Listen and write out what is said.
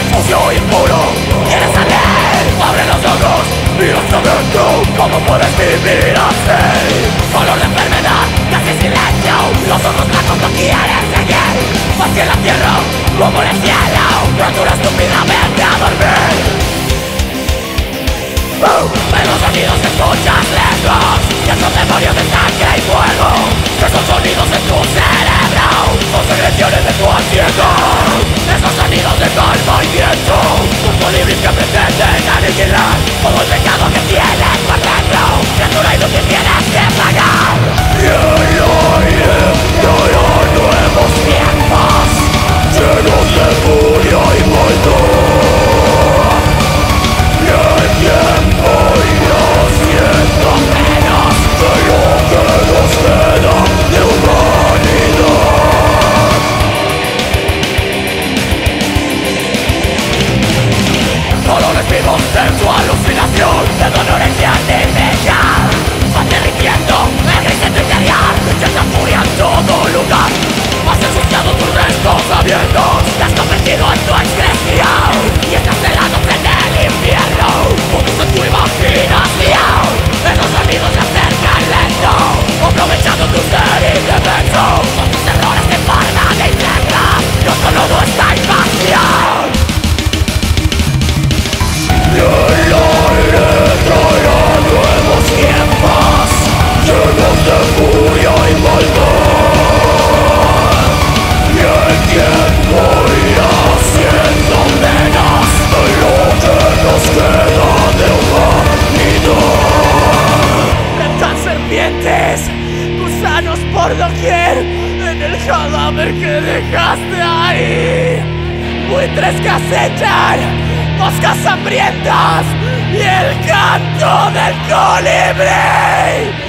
eres sucio y impuro Quieres salir, abre los ojos, mira hacia adentro. ¿Cómo puedes vivir así? Color de enfermedad, casi silencio. Los ojos blancos no quieren seguir. Pues Más que la tierra, como el cielo. Criatura estúpidamente a dormir. Pero los sonidos que escuchas lejos Ya son demonios de sangre y fuego. hombre que dejaste ahí. Buitres que acechan, moscas hambrientas y el canto del colibre.